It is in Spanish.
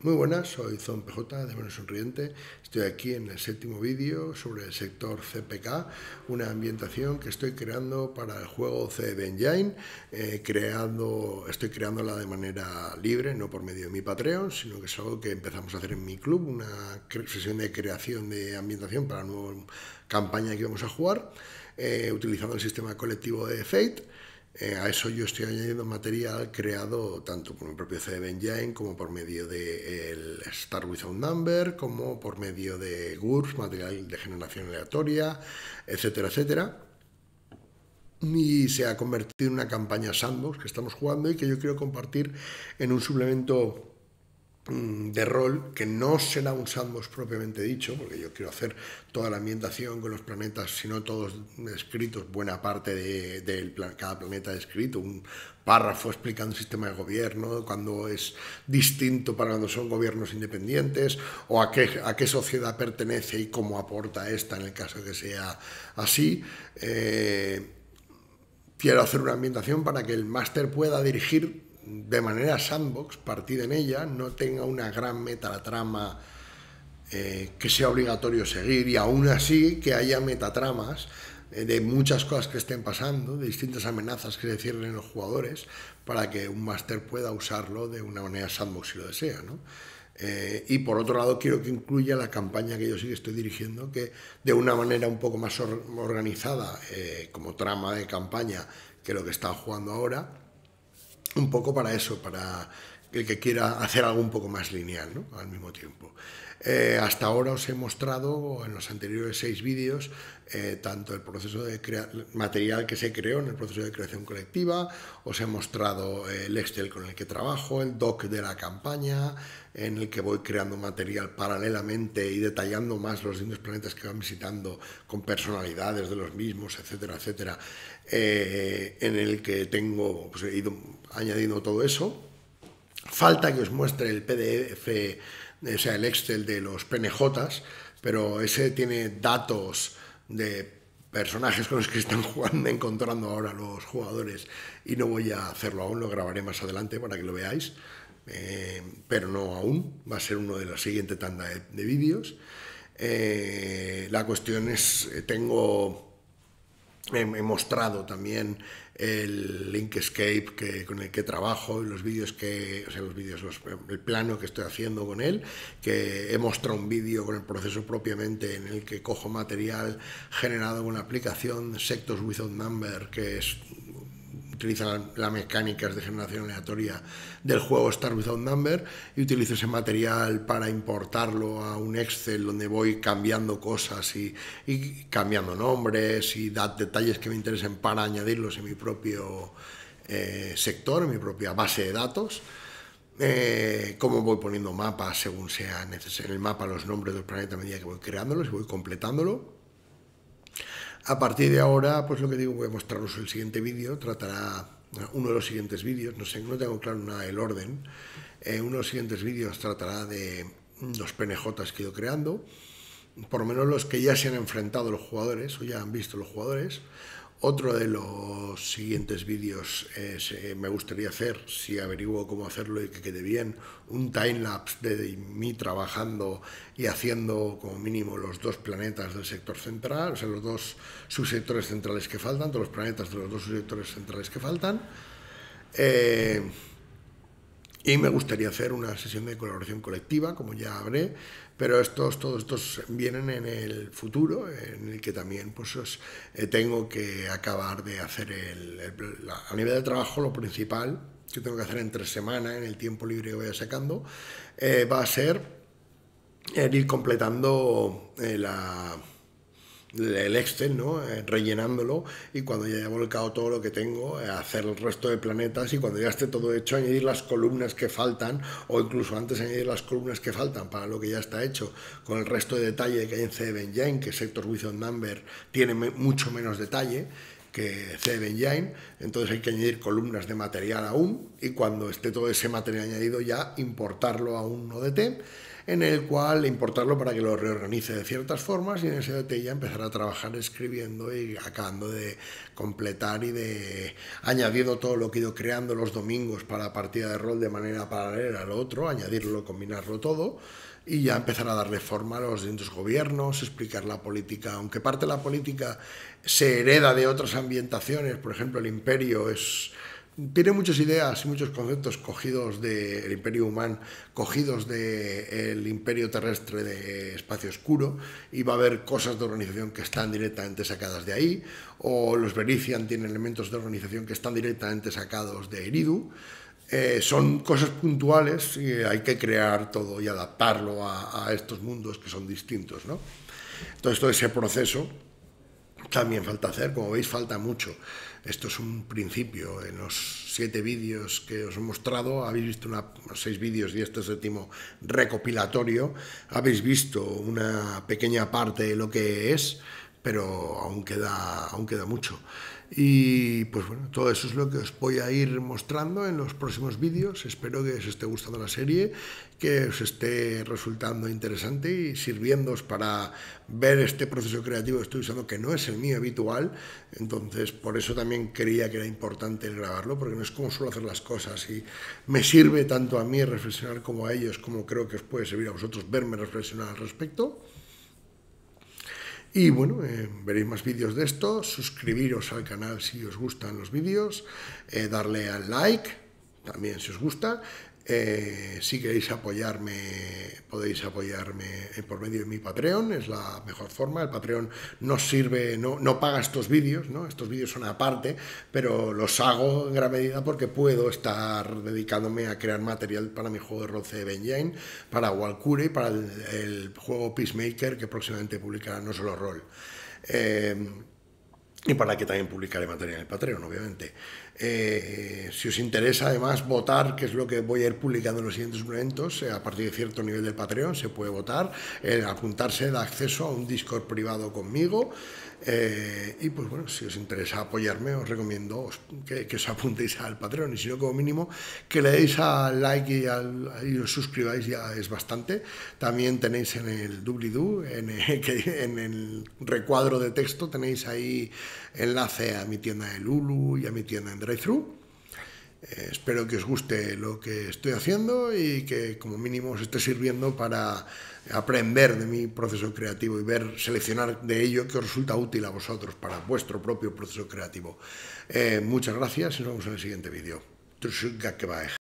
Muy buenas, soy Zon PJ de Menos Sonriente. Estoy aquí en el séptimo vídeo sobre el sector CPK, una ambientación que estoy creando para el juego CD Engine. Eh, creando, estoy creándola de manera libre, no por medio de mi Patreon, sino que es algo que empezamos a hacer en mi club, una sesión de creación de ambientación para la nueva campaña que vamos a jugar, eh, utilizando el sistema colectivo de Fate. Eh, a eso yo estoy añadiendo material creado tanto por mi propio CD Engine como por medio de el Star Without Number, como por medio de GURPS, material de generación aleatoria, etcétera, etcétera. Y se ha convertido en una campaña sandbox que estamos jugando y que yo quiero compartir en un suplemento de rol que no será un sandbox propiamente dicho, porque yo quiero hacer toda la ambientación con los planetas, sino todos escritos, buena parte de, cada planeta escrito, un párrafo explicando el sistema de gobierno, cuando es distinto para cuando son gobiernos independientes, o a qué, sociedad pertenece y cómo aporta esta en el caso que sea así. Eh, quiero hacer una ambientación para que el máster pueda dirigir de manera sandbox, partida en ella, no tenga una gran metatrama eh, que sea obligatorio seguir y aún así que haya metatramas eh, de muchas cosas que estén pasando, de distintas amenazas que se cierren los jugadores, para que un máster pueda usarlo de una manera sandbox si lo desea. Eh, y por otro lado, quiero que incluya la campaña que yo sí que estoy dirigiendo, que de una manera un poco más organizada, como trama de campaña, que lo que está jugando ahora, un poco para eso, para el que quiera hacer algo un poco más lineal ¿no? al mismo tiempo. Eh, hasta ahora os he mostrado en los anteriores seis vídeos eh, tanto el proceso de material que se creó en el proceso de creación colectiva, os he mostrado el Excel con el que trabajo, el doc de la campaña, en el que voy creando material paralelamente y detallando más los distintos planetas que van visitando con personalidades de los mismos, etcétera, etcétera, eh, en el que tengo, pues ido añadiendo todo eso. Falta que os muestre el PDF o sea, el Excel de los PNJs, pero ese tiene datos de personajes con los que están jugando, encontrando ahora los jugadores y no voy a hacerlo aún, lo grabaré más adelante para que lo veáis, eh, pero no aún, va a ser uno de la siguiente tanda de, vídeos. Eh, la cuestión es, eh, tengo he, mostrado también el Inkscape que, con el que trabajo, los vídeos que, o sea, los vídeos, el plano que estoy haciendo con él, que he mostrado un vídeo con el proceso propiamente en el que cojo material generado con la aplicación Sectors Without Number, que es utiliza las mecánicas de generación aleatoria del juego Star Without Number y utilizo ese material para importarlo a un Excel donde voy cambiando cosas y, cambiando nombres y dar detalles que me interesen para añadirlos en mi propio eh, sector, en mi propia base de datos. Eh, cómo voy poniendo mapas según sea necesario en el mapa los nombres del planeta a medida que voy creándolos y voy completándolo a partir de ahora, pues lo que digo, voy a mostraros el siguiente vídeo, tratará uno de los siguientes vídeos, no sé, no tengo claro nada el orden, eh, uno de los siguientes vídeos tratará de los PNJs que he ido creando, por lo menos los que ya se han enfrentado los jugadores o ya han visto los jugadores, otro de los siguientes vídeos eh, me gustaría hacer, si averiguo cómo hacerlo y que quede bien, un timelapse de mí trabajando y haciendo como mínimo los dos planetas del sector central, o sea, los dos subsectores centrales que faltan, todos los planetas de los dos subsectores centrales que faltan. Eh, y me gustaría hacer una sesión de colaboración colectiva, como ya habré, pero estos, todos estos vienen en el futuro, en el que también pues, eh, tengo que acabar de hacer el, a nivel de trabajo lo principal que tengo que hacer entre semana, en el tiempo libre que vaya sacando, eh, va a ser ir completando eh, la el Excel, ¿no? Eh, rellenándolo y cuando ya haya volcado todo lo que tengo, eh, hacer el resto de planetas y cuando ya esté todo hecho, añadir las columnas que faltan o incluso antes añadir las columnas que faltan para lo que ya está hecho con el resto de detalle que hay en CD Engine, que Sector Without Number tiene mucho menos detalle que CD Engine, entonces hay que añadir columnas de material aún y cuando esté todo ese material añadido ya importarlo a un ODT en el cual importarlo para que lo reorganice de ciertas formas y en ese DT ya empezar a trabajar escribiendo y acabando de completar y de añadiendo todo lo que he ido creando los domingos para la partida de rol de manera paralela al otro, añadirlo, combinarlo todo y ya empezar a darle forma a los distintos gobiernos, explicar la política, aunque parte de la política se hereda de otras ambientaciones, por ejemplo el imperio es tiene muchas ideas y muchos conceptos cogidos del imperio humano, cogidos del imperio terrestre de espacio oscuro, y va a haber cosas de organización que están directamente sacadas de ahí, o los Verician tienen elementos de organización que están directamente sacados de Eridu. Eh, son cosas puntuales y hay que crear todo y adaptarlo a, a estos mundos que son distintos. ¿no? Entonces, todo ese proceso también falta hacer, como veis, falta mucho. Esto es un principio. En los siete vídeos que os he mostrado, habéis visto una, seis vídeos y este séptimo recopilatorio, habéis visto una pequeña parte de lo que es, pero aún queda, aún queda mucho. Y pues bueno, todo eso es lo que os voy a ir mostrando en los próximos vídeos. Espero que os esté gustando la serie, que os esté resultando interesante y sirviéndoos para ver este proceso creativo que estoy usando, que no es el mío habitual. Entonces, por eso también creía que era importante grabarlo, porque no es como suelo hacer las cosas y me sirve tanto a mí reflexionar como a ellos, como creo que os puede servir a vosotros verme reflexionar al respecto. Y bueno, eh, veréis más vídeos de esto, suscribiros al canal si os gustan los vídeos, eh, darle al like también si os gusta, eh, si queréis apoyarme, podéis apoyarme por medio de mi Patreon, es la mejor forma. El Patreon no sirve, no, no paga estos vídeos, ¿no? estos vídeos son aparte, pero los hago en gran medida porque puedo estar dedicándome a crear material para mi juego de rol de Benjain, para Walkure y para el, juego Peacemaker que próximamente publicará no solo rol. Eh, y para que también publicaré material en el Patreon, obviamente. Eh, si os interesa además votar, que es lo que voy a ir publicando en los siguientes eventos, eh, a partir de cierto nivel del Patreon se puede votar, eh, apuntarse da acceso a un Discord privado conmigo. y pues bueno, si os interesa apoyarme, os recomiendo que, os apuntéis al Patreon y si no, como mínimo, que le deis al like y, y os suscribáis ya es bastante. También tenéis en el doobly-doo, en, en el recuadro de texto, tenéis ahí enlace a mi tienda de Lulu y a mi tienda en Drive-Thru. Eh, espero que os guste lo que estoy haciendo y que como mínimo os esté sirviendo para aprender de mi proceso creativo y ver, seleccionar de ello que os resulta útil a vosotros para vuestro propio proceso creativo. Eh, muchas gracias y nos vemos en el siguiente vídeo.